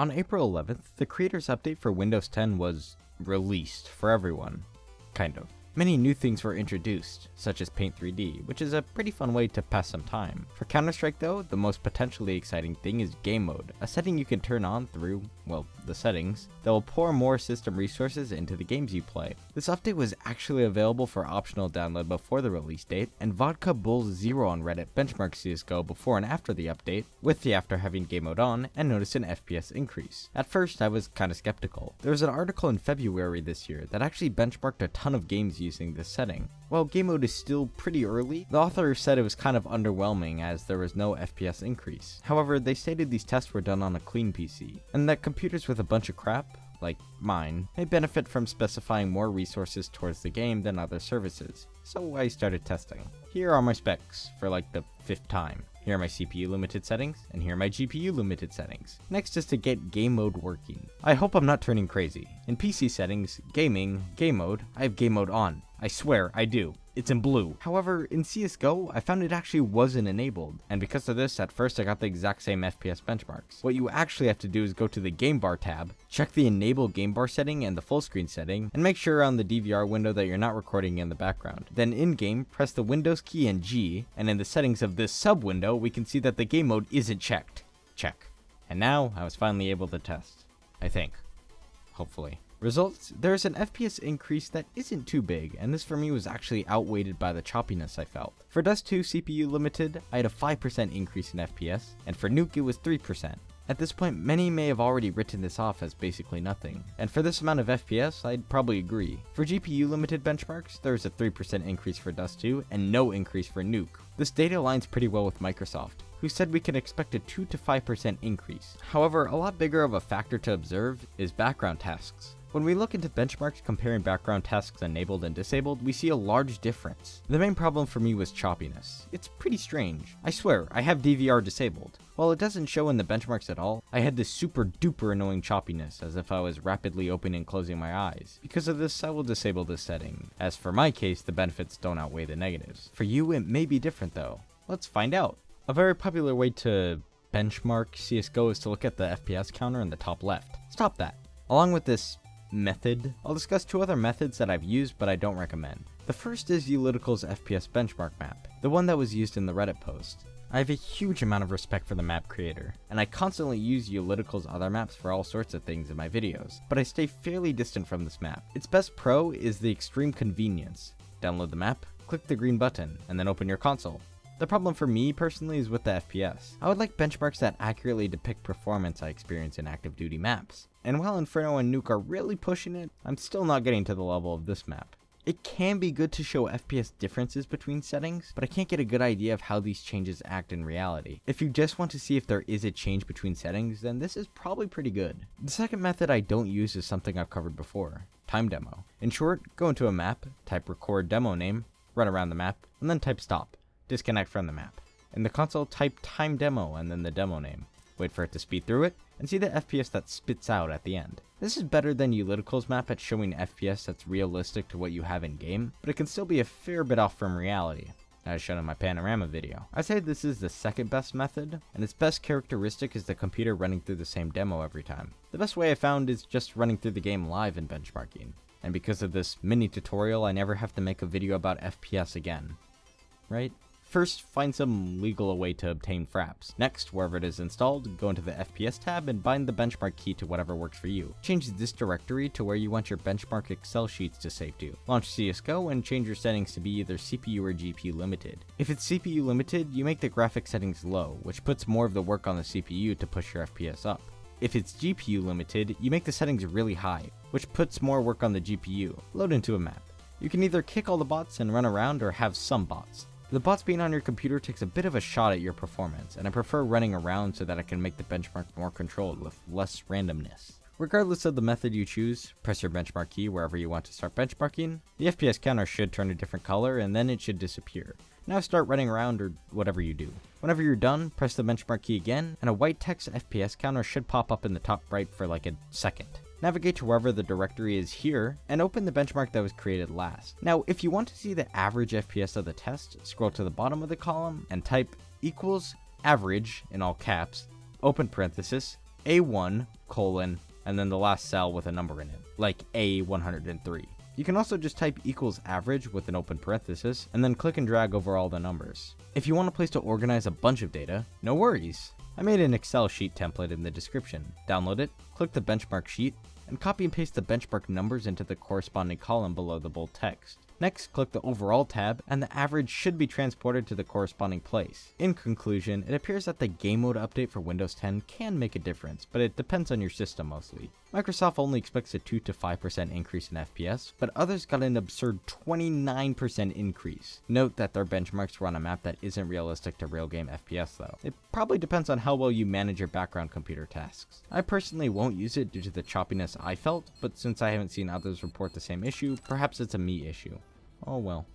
On April 11th, the creators update for Windows 10 was released for everyone. Kind of. Many new things were introduced, such as Paint 3D, which is a pretty fun way to pass some time. For Counter-Strike though, the most potentially exciting thing is Game Mode, a setting you can turn on through, well, the settings, that will pour more system resources into the games you play. This update was actually available for optional download before the release date, and Vodka Bulls Zero on Reddit benchmarked CSGO before and after the update, with the after having Game Mode on, and noticed an FPS increase. At first, I was kinda skeptical. There was an article in February this year that actually benchmarked a ton of games using this setting. While game mode is still pretty early, the author said it was kind of underwhelming as there was no FPS increase. However, they stated these tests were done on a clean PC, and that computers with a bunch of crap, like mine, may benefit from specifying more resources towards the game than other services. So I started testing. Here are my specs for like the fifth time. Here are my CPU limited settings, and here are my GPU limited settings. Next is to get game mode working. I hope I'm not turning crazy. In PC settings, gaming, game mode, I have game mode on. I swear, I do. It's in blue. However, in CSGO, I found it actually wasn't enabled, and because of this, at first I got the exact same FPS benchmarks. What you actually have to do is go to the game bar tab, check the enable game bar setting and the full screen setting, and make sure on the DVR window that you're not recording in the background. Then in-game, press the Windows key and G, and in the settings of this sub window, we can see that the game mode isn't checked. Check. And now, I was finally able to test. I think. Hopefully. Results, there's an FPS increase that isn't too big, and this for me was actually outweighed by the choppiness I felt. For Dust 2 CPU Limited, I had a 5% increase in FPS, and for Nuke it was 3%. At this point, many may have already written this off as basically nothing, and for this amount of FPS, I'd probably agree. For GPU limited benchmarks, there's a 3% increase for Dust 2 and no increase for Nuke. This data aligns pretty well with Microsoft, who said we can expect a 2 to 5% increase. However, a lot bigger of a factor to observe is background tasks. When we look into benchmarks comparing background tasks enabled and disabled, we see a large difference. The main problem for me was choppiness. It's pretty strange. I swear, I have DVR disabled. While it doesn't show in the benchmarks at all, I had this super duper annoying choppiness as if I was rapidly opening and closing my eyes. Because of this, I will disable this setting. As for my case, the benefits don't outweigh the negatives. For you, it may be different though. Let's find out. A very popular way to benchmark CSGO is to look at the FPS counter in the top left. Stop that. Along with this method, I'll discuss two other methods that I've used but I don't recommend. The first is Ulletical's FPS benchmark map, the one that was used in the Reddit post. I have a huge amount of respect for the map creator, and I constantly use Ulletical's other maps for all sorts of things in my videos, but I stay fairly distant from this map. Its best pro is the extreme convenience. Download the map, click the green button, and then open your console. The problem for me personally is with the FPS. I would like benchmarks that accurately depict performance I experience in active duty maps. And while Inferno and Nuke are really pushing it, I'm still not getting to the level of this map. It can be good to show FPS differences between settings, but I can't get a good idea of how these changes act in reality. If you just want to see if there is a change between settings, then this is probably pretty good. The second method I don't use is something I've covered before, time demo. In short, go into a map, type record demo name, run around the map, and then type stop disconnect from the map. In the console, type time demo and then the demo name. Wait for it to speed through it, and see the FPS that spits out at the end. This is better than Ulletical's map at showing FPS that's realistic to what you have in game, but it can still be a fair bit off from reality, as shown in my panorama video. I say this is the second best method, and its best characteristic is the computer running through the same demo every time. The best way I found is just running through the game live and benchmarking. And because of this mini tutorial, I never have to make a video about FPS again. Right? First, find some legal way to obtain fraps. Next, wherever it is installed, go into the FPS tab and bind the benchmark key to whatever works for you. Change this directory to where you want your benchmark Excel sheets to save to. Launch CSGO and change your settings to be either CPU or GPU limited. If it's CPU limited, you make the graphic settings low, which puts more of the work on the CPU to push your FPS up. If it's GPU limited, you make the settings really high, which puts more work on the GPU. Load into a map. You can either kick all the bots and run around or have some bots. The bots being on your computer takes a bit of a shot at your performance, and I prefer running around so that I can make the benchmark more controlled with less randomness. Regardless of the method you choose, press your benchmark key wherever you want to start benchmarking. The FPS counter should turn a different color and then it should disappear. Now start running around or whatever you do. Whenever you're done, press the benchmark key again, and a white text FPS counter should pop up in the top right for like a second. Navigate to wherever the directory is here, and open the benchmark that was created last. Now, if you want to see the average FPS of the test, scroll to the bottom of the column and type equals average in all caps, open parenthesis, A1 colon, and then the last cell with a number in it, like A103. You can also just type equals average with an open parenthesis, and then click and drag over all the numbers. If you want a place to organize a bunch of data, no worries. I made an Excel sheet template in the description. Download it, click the benchmark sheet, and copy and paste the benchmark numbers into the corresponding column below the bold text. Next, click the Overall tab, and the average should be transported to the corresponding place. In conclusion, it appears that the Game Mode update for Windows 10 can make a difference, but it depends on your system mostly. Microsoft only expects a 2 to 5% increase in FPS, but others got an absurd 29% increase. Note that their benchmarks were on a map that isn't realistic to real game FPS though. It probably depends on how well you manage your background computer tasks. I personally won't use it due to the choppiness I felt, but since I haven't seen others report the same issue, perhaps it's a me issue. Oh well.